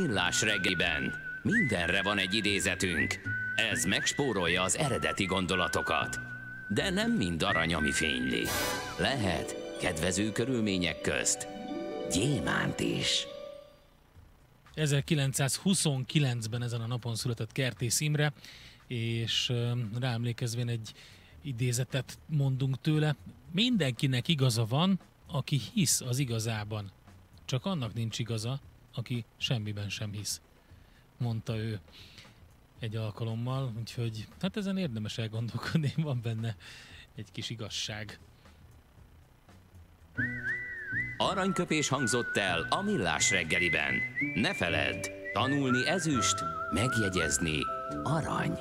Millás reggeliben mindenre van egy idézetünk. Ez megspórolja az eredeti gondolatokat. De nem mind arany, ami fényli. Lehet kedvező körülmények közt gyémánt is. 1929-ben ezen a napon született Kertész Imre, és ráemlékezvén egy idézetet mondunk tőle. Mindenkinek igaza van, aki hisz az igazában. Csak annak nincs igaza, aki semmiben sem hisz, mondta ő egy alkalommal, úgyhogy hát ezen érdemes elgondolkodni, van benne egy kis igazság. Aranyköpés hangzott el a millás reggeliben. Ne feledd, tanulni ezüst, megjegyezni arany.